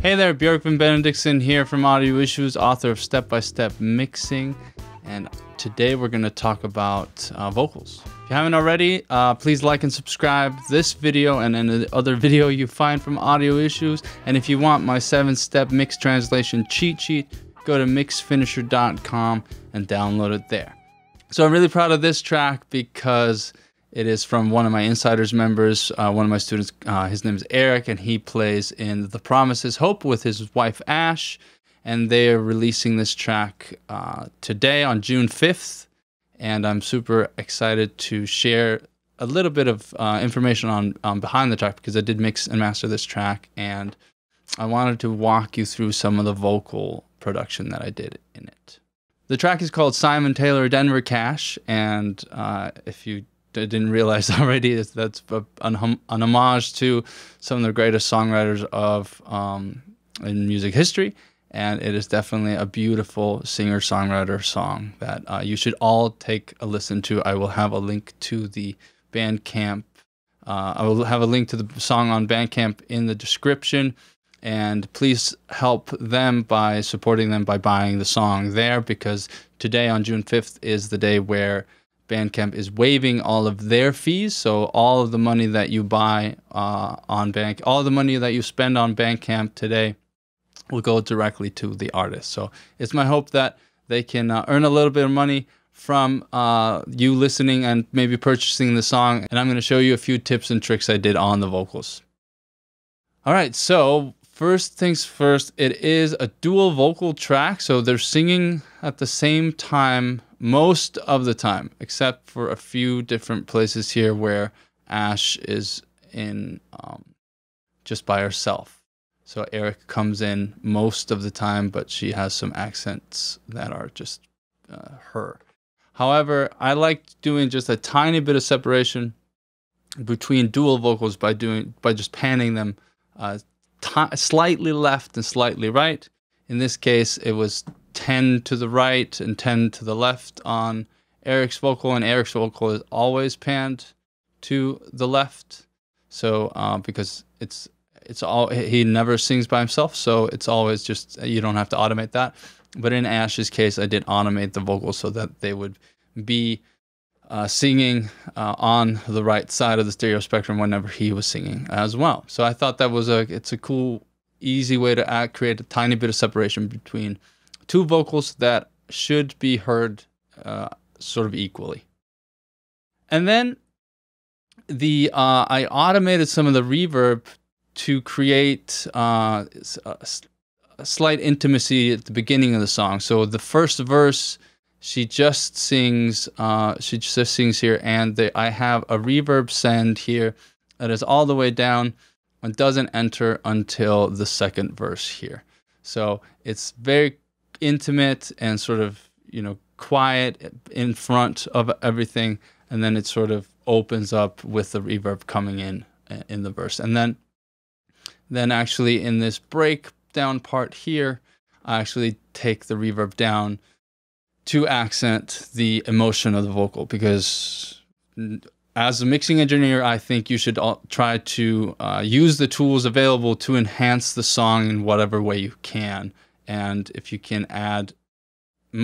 Hey there, Björgvin Benediktsson here from Audio Issues, author of Step by Step Mixing, and today we're going to talk about uh, vocals. If you haven't already, uh, please like and subscribe this video and any other video you find from Audio Issues. And if you want my seven-step mix translation cheat sheet, go to mixfinisher.com and download it there. So I'm really proud of this track because it is from one of my insiders members, uh, one of my students. Uh, his name is Eric, and he plays in The Promise is Hope with his wife Ash. And they are releasing this track uh, today on June 5th. And I'm super excited to share a little bit of uh, information on, on behind the track because I did mix and master this track. And I wanted to walk you through some of the vocal production that I did in it. The track is called Simon Taylor Denver Cash. And uh, if you I didn't realize already is that's an, hum, an homage to some of the greatest songwriters of um, in music history, and it is definitely a beautiful singer-songwriter song that uh, you should all take a listen to. I will have a link to the Bandcamp. Uh, I will have a link to the song on Bandcamp in the description. And please help them by supporting them by buying the song there because today on June 5th is the day where Bandcamp is waiving all of their fees. So all of the money that you buy uh, on Bank, all the money that you spend on Bandcamp today will go directly to the artist. So it's my hope that they can uh, earn a little bit of money from uh, you listening and maybe purchasing the song. And I'm going to show you a few tips and tricks I did on the vocals. All right, so first things first, it is a dual vocal track. So they're singing at the same time most of the time, except for a few different places here where Ash is in um, just by herself. So Eric comes in most of the time, but she has some accents that are just uh, her. However, I like doing just a tiny bit of separation between dual vocals by doing by just panning them uh, slightly left and slightly right. In this case, it was 10 to the right and 10 to the left on Eric's vocal, and Eric's vocal is always panned to the left. So uh, because it's it's all he never sings by himself, so it's always just you don't have to automate that. But in Ash's case, I did automate the vocals so that they would be uh, singing uh, on the right side of the stereo spectrum whenever he was singing as well. So I thought that was a it's a cool, easy way to act, create a tiny bit of separation between two vocals that should be heard uh, sort of equally. And then the uh, I automated some of the reverb to create uh, a, a slight intimacy at the beginning of the song. So the first verse, she just sings. Uh, she just sings here, and I have a reverb send here that is all the way down and doesn't enter until the second verse here. So it's very intimate and sort of you know quiet in front of everything and then it sort of opens up with the reverb coming in uh, in the verse. And then then actually in this breakdown part here i actually take the reverb down to accent the emotion of the vocal because as a mixing engineer i think you should try to uh, use the tools available to enhance the song in whatever way you can and if you can add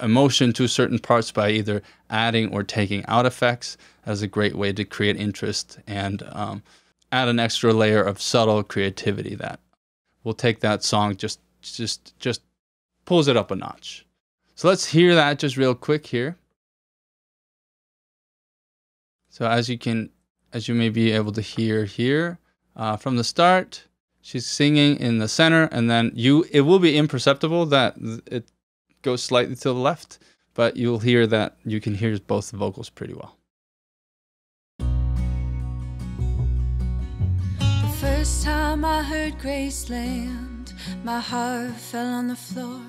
emotion to certain parts by either adding or taking out effects, that's a great way to create interest and um, add an extra layer of subtle creativity that will take that song just just just pulls it up a notch. So let's hear that just real quick here. So as you can, as you may be able to hear here, uh, from the start, she's singing in the center and then you it will be imperceptible that it goes slightly to the left but you'll hear that you can hear both the vocals pretty well. The first time i heard graceland my heart fell on the floor.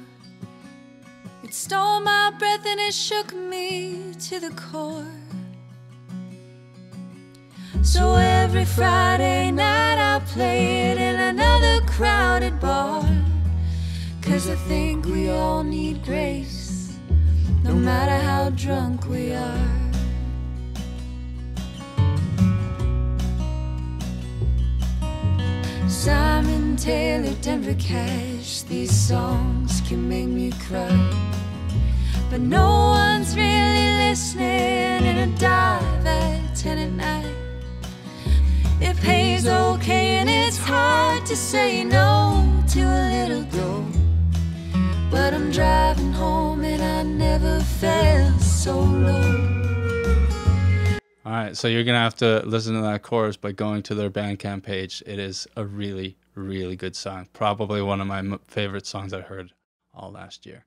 It stole my breath and it shook me to the core so every Friday night I play it in another crowded bar. Cause I think we all need grace, no matter how drunk we are. Simon Taylor, Denver Cash. These songs can make me cry. But no one's really listening in a to say no to a little dough. But I'm driving home, and I never felt so low. All right, so you're gonna have to listen to that chorus by going to their Bandcamp page. It is a really, really good song. Probably one of my favorite songs I heard all last year.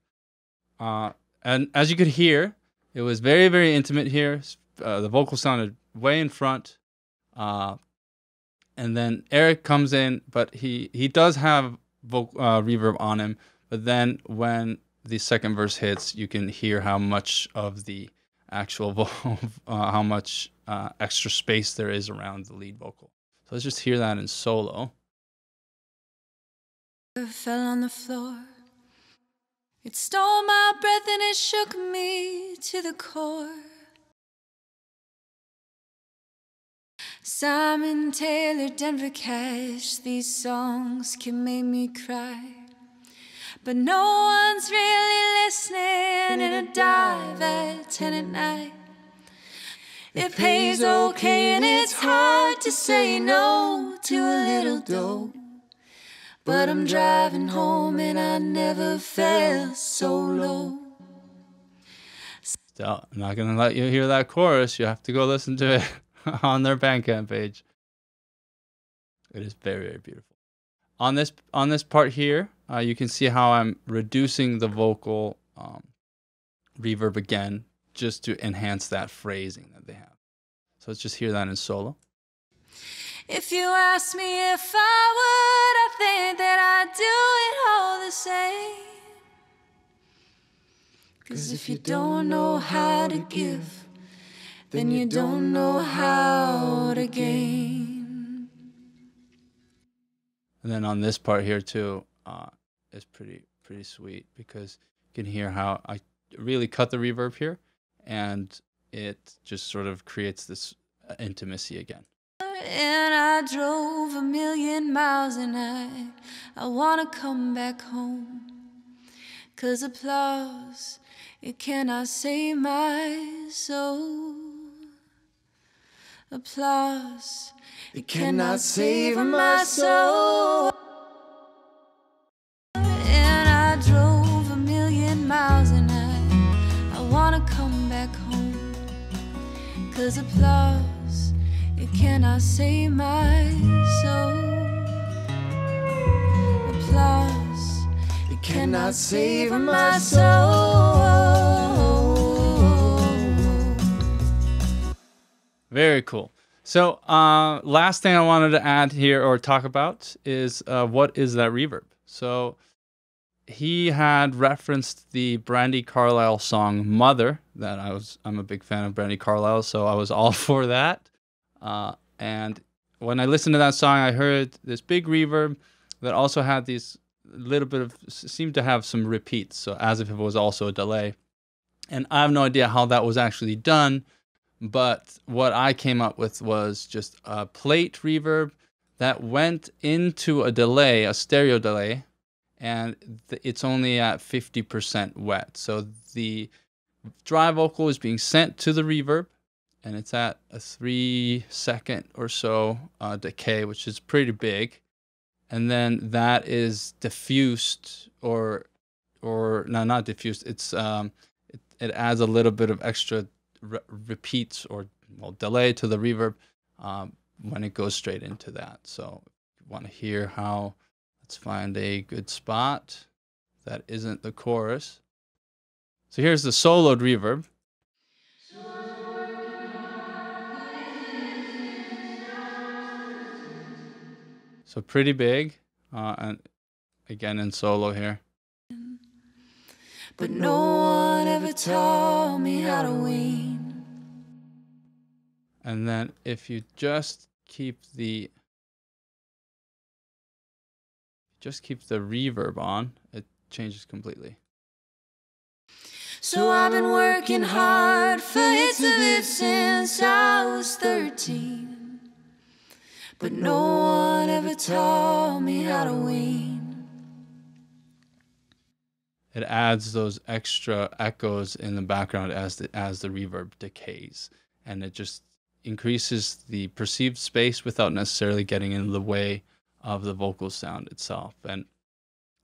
Uh, and as you could hear, it was very, very intimate here. Uh, the vocal sounded way in front. Uh, and then Eric comes in, but he he does have vocal, uh, reverb on him. But then when the second verse hits, you can hear how much of the actual uh, how much uh, extra space there is around the lead vocal. So let's just hear that in solo. fell on the floor. It stole my breath and it shook me to the core. Simon Taylor, Denver Cash, these songs can make me cry. But no one's really listening in a dive at 10 at night. It pays okay and it's hard to say no to a little dough. But I'm driving home and I never felt so low. Still, I'm not gonna let you hear that chorus. You have to go listen to it on their Bandcamp page. It is very, very beautiful. On this on this part here, uh, you can see how I'm reducing the vocal um, reverb again, just to enhance that phrasing that they have. So let's just hear that in solo. If you ask me if I would, I think that I'd do it all the same. Cause if you don't know how to give, then you don't know how to gain. And then on this part here too, uh, is pretty pretty sweet because you can hear how I really cut the reverb here, and it just sort of creates this uh, intimacy again. And I drove a million miles and I, I wanna come back home. Cause applause, it cannot save my soul. Applause, it cannot save my soul. And I drove a million miles and I, I wanna come back home. Cause applause, it cannot save my soul. Applause, it cannot save my soul. Very cool. So, uh, last thing I wanted to add here or talk about is uh, what is that reverb? So, he had referenced the Brandi Carlile song "Mother." That I was, I'm a big fan of Brandi Carlile, so I was all for that. Uh, and when I listened to that song, I heard this big reverb that also had these little bit of seemed to have some repeats, so as if it was also a delay. And I have no idea how that was actually done, but what I came up with was just a plate reverb that went into a delay, a stereo delay, and it's only at 50% wet. So the dry vocal is being sent to the reverb, and it's at a three second or so uh, decay, which is pretty big. And then that is diffused or or no, not diffused. It's um, it, it adds a little bit of extra re- repeats or well delay to the reverb um, when it goes straight into that. So you want to hear how, let's find a good spot that isn't the chorus. So here's the soloed reverb. So pretty big, uh, and again in solo here. But no one ever taught me how to wean. And then if you just keep the just keep the reverb on, it changes completely. So I've been working hard for it to live since I was 13. But no one ever taught me how to wean. It adds those extra echoes in the background as the as the reverb decays, and it just increases the perceived space without necessarily getting in the way of the vocal sound itself. And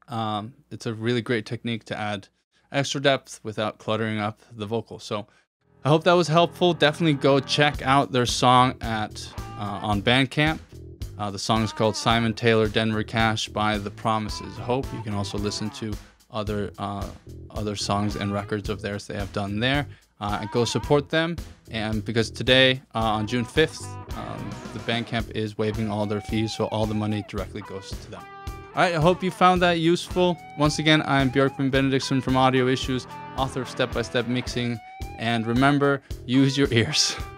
um, it's a really great technique to add extra depth without cluttering up the vocal. So I hope that was helpful. Definitely go check out their song at uh, on Bandcamp. Uh, the song is called Simon Taylor Denver Cash by The Promise is Hope. You can also listen to other uh, other songs and records of theirs they have done there. Uh, and go support them. And because today, uh, on June 5th, um, the Bandcamp is waiving all their fees, so all the money directly goes to them. All right, I hope you found that useful. Once again, I'm Björgvin Benediktsson from Audio Issues, author of Step by Step Mixing. And remember, use your ears.